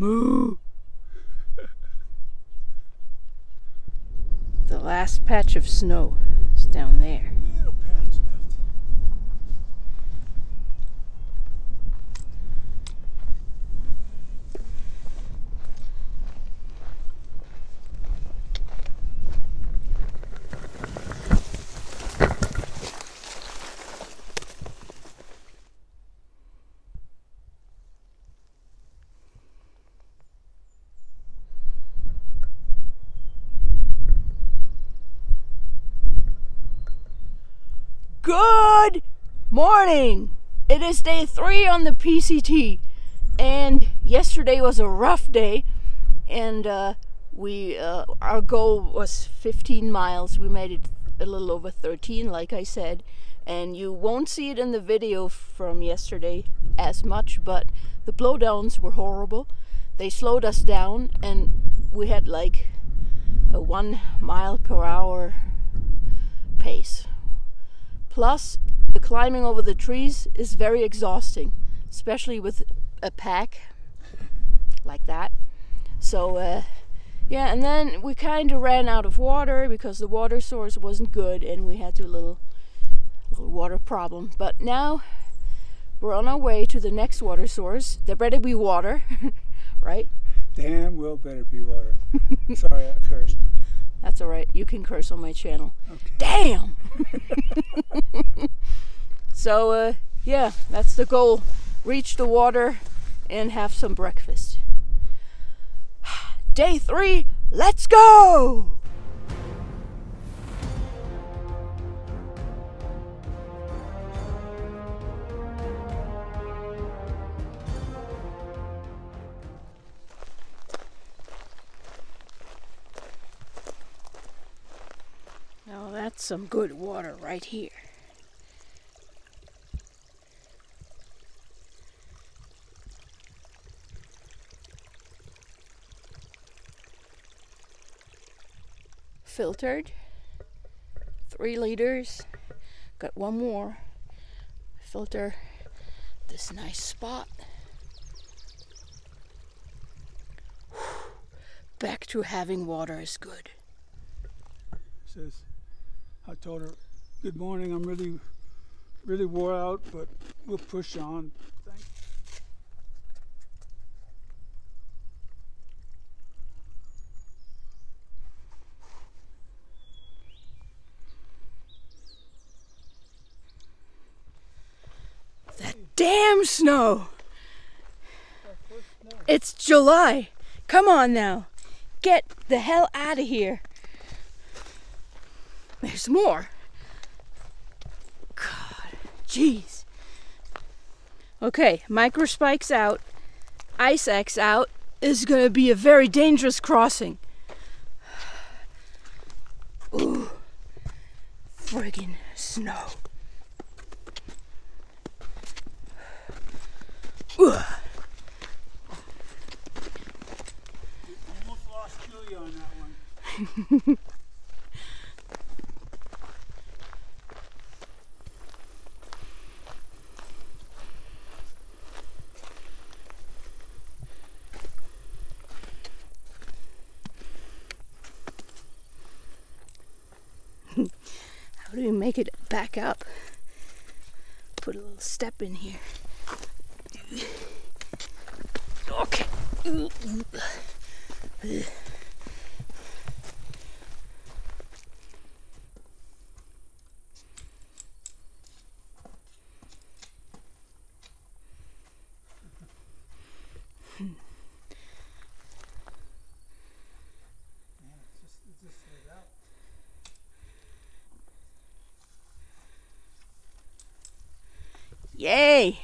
Moo. the last patch of snow is down there. Good morning. It is day three on the PCT, and yesterday was a rough day. And uh, we, uh, our goal was 15 miles. We made it a little over 13, like I said. And you won't see it in the video from yesterday as much, but the blowdowns were horrible. They slowed us down, and we had like a one mile per hour pace. Plus, the climbing over the trees is very exhausting, especially with a pack like that. So, uh, yeah, and then we kind of ran out of water because the water source wasn't good, and we had to a little, little water problem. But now we're on our way to the next water source. There better be water, right? Damn well better be water. Sorry, I cursed. That's all right. You can curse on my channel. Okay. Damn. so uh, yeah, that's the goal. Reach the water and have some breakfast. Day three. Let's go. Now that's some good water right here. Filtered, three liters. Got one more. Filter this nice spot. Back to having water is good. Says, I told her, good morning, I'm really, really wore out, but we'll push on. Thank That damn snow! It's July. Come on now. Get the hell out of here. There's more. God, jeez. Okay, microspikes out, ice axe out. This is gonna be a very dangerous crossing. Ooh, friggin' snow. Ugh. Almost lost Julia on that one. How do we make it back up? Put a little step in here. Okay. Just, it just slid out. Yay!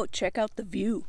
Oh, check out the view.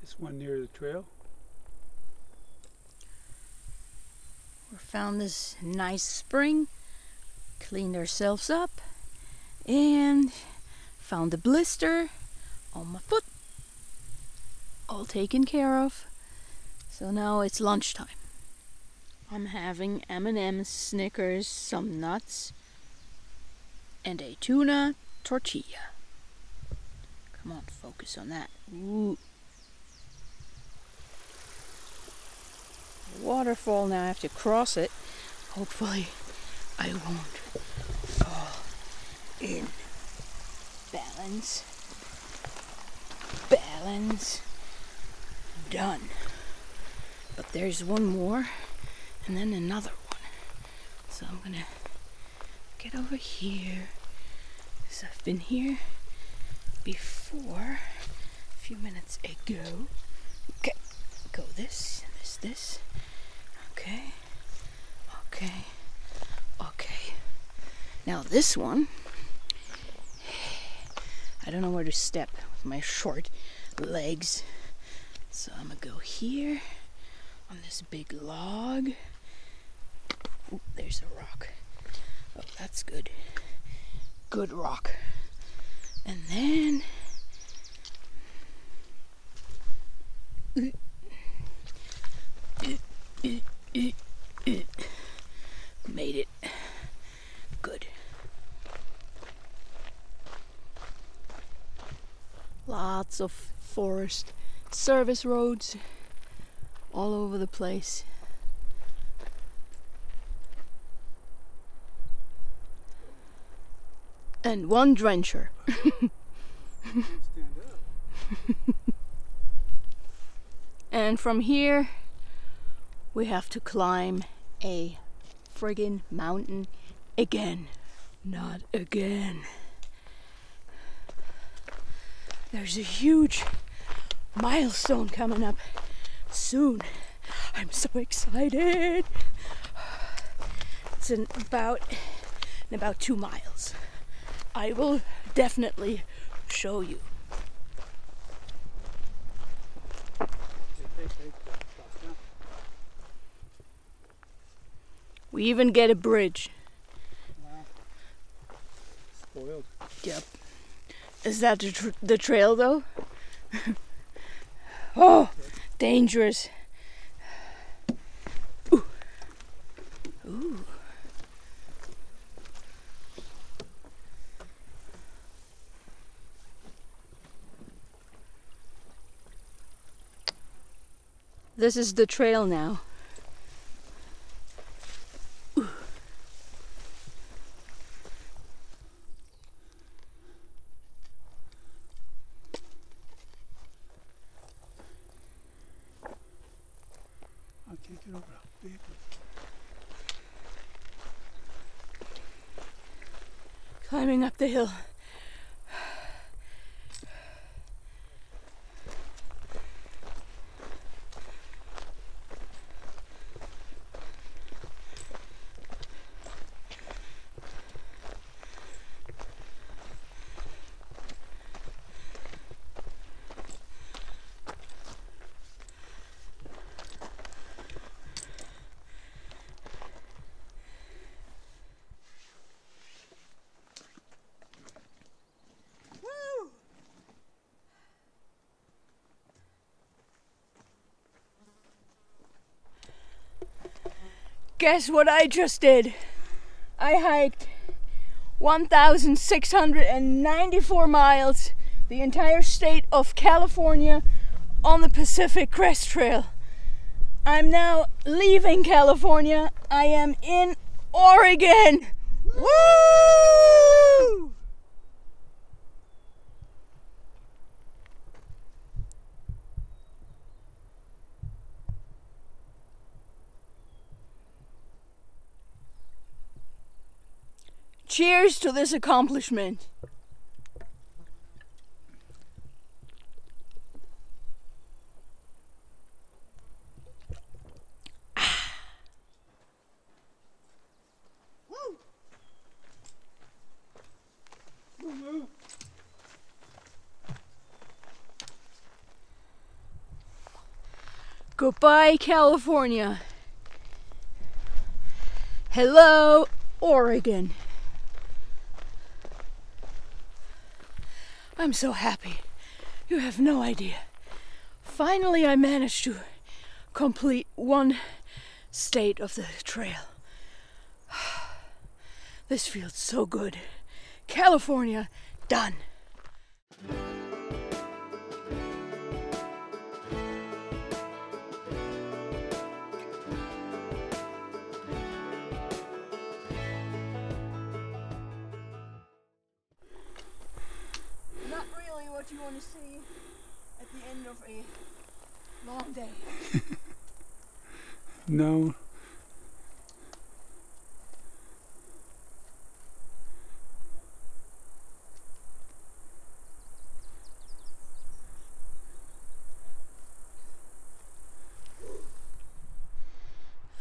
This one near the trail. We found this nice spring, cleaned ourselves up, and found a blister on my foot. All taken care of. So now it's lunchtime. I'm having M&M's, Snickers, some nuts, and a tuna tortilla. Come on, focus on that. Ooh. Waterfall now, I have to cross it. Hopefully, I won't fall in. Balance. Balance. Done. But there's one more, and then another one. So I'm gonna get over here. So I've been here before a few minutes ago. Okay, go this, this, this. Okay, okay, okay. Now this one, I don't know where to step with my short legs. So I'm gonna go here on this big log. Ooh, there's a rock. Oh, that's good. Good rock. And then made it. Good. Lots of forest service roads all over the place. And one drencher. And from here, we have to climb a friggin' mountain again. Not again. There's a huge milestone coming up soon. I'm so excited. It's in about in about two miles. I will definitely show you. We even get a bridge. Spoiled. Yep. Is that the, tr- the trail though? oh, dangerous. Ooh. Ooh. This is the trail now. I can't get over how big. Climbing up the hill. Guess what I just did? I hiked 1,694 miles, the entire state of California, on the Pacific Crest Trail. I'm now leaving California. I am in Oregon. Woo! Cheers to this accomplishment. Goodbye, California. Hello, Oregon. I'm so happy. You have no idea. Finally, I managed to complete one state of the trail. This feels so good. California, done. You want to see at the end of a long day. No.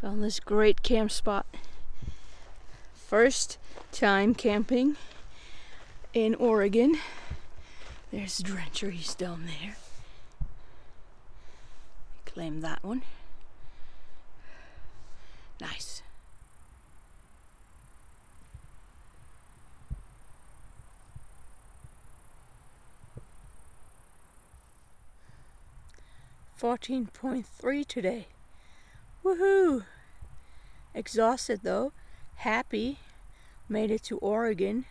Found this great camp spot. First time camping in Oregon. There's drencheries down there. Claim that one. Nice. Fourteen point three today. Woohoo! Exhausted though, happy. Made it to Oregon.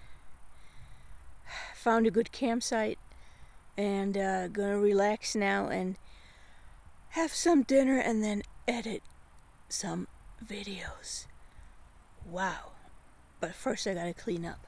Found a good campsite and uh, gonna relax now and have some dinner and then edit some videos. Wow. But first I gotta clean up.